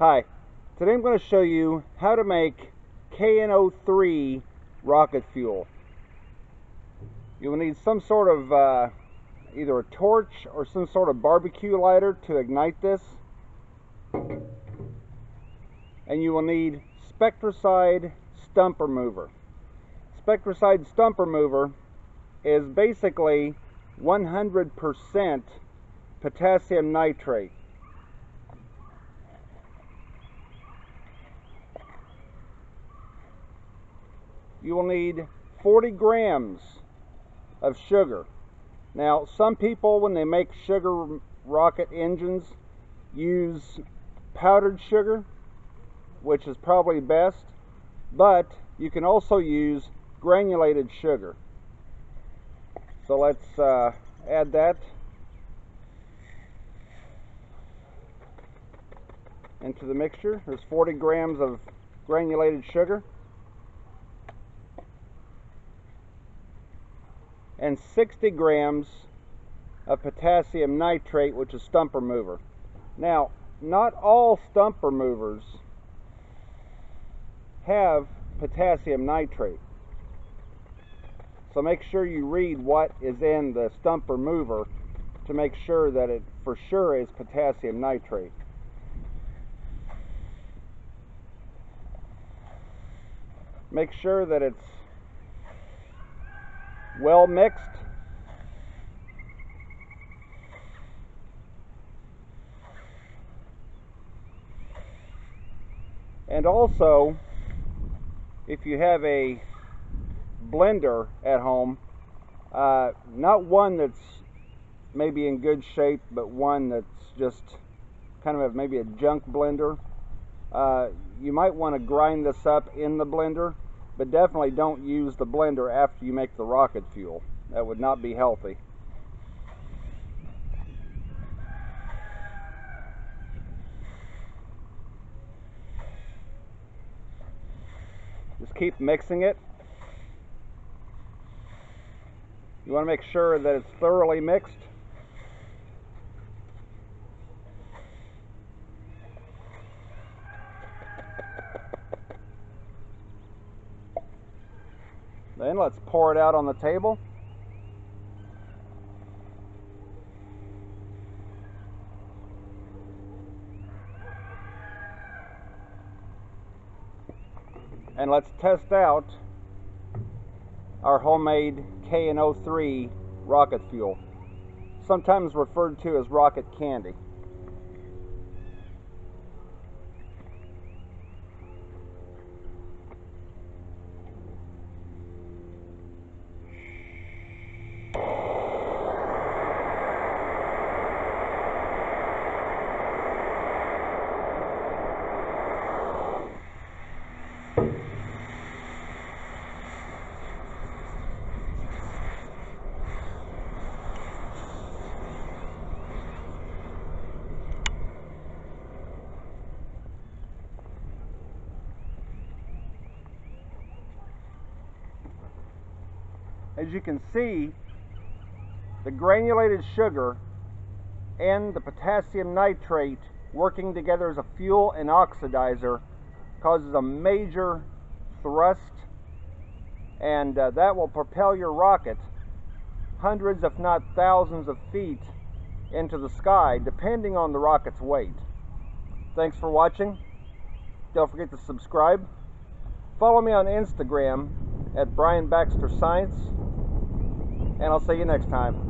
Hi, today I'm going to show you how to make KNO3 rocket fuel. You will need some sort of uh, either a torch or some sort of barbecue lighter to ignite this. And you will need Spectracide stump remover. Spectracide stump remover is basically 100% potassium nitrate. You will need 40 grams of sugar. Now, some people, when they make sugar rocket engines, use powdered sugar, which is probably best, but you can also use granulated sugar. So let's uh, add that into the mixture. There's 40 grams of granulated sugar. And 60 grams of potassium nitrate, which is stump remover. Now, not all stump removers have potassium nitrate. So make sure you read what is in the stump remover to make sure that it for sure is potassium nitrate. Make sure that it's well mixed. And also, if you have a blender at home, uh, not one that's maybe in good shape, but one that's just kind of maybe a junk blender, uh, you might want to grind this up in the blender but definitely don't use the blender after you make the rocket fuel. That would not be healthy. Just keep mixing it. You want to make sure that it's thoroughly mixed. Then let's pour it out on the table. And let's test out our homemade KNO3 rocket fuel, sometimes referred to as rocket candy. As you can see, the granulated sugar and the potassium nitrate working together as a fuel and oxidizer causes a major thrust and uh, that will propel your rocket hundreds if not thousands of feet into the sky depending on the rocket's weight. Thanks for watching. Don't forget to subscribe. Follow me on Instagram at Brian Baxter Science and I'll see you next time.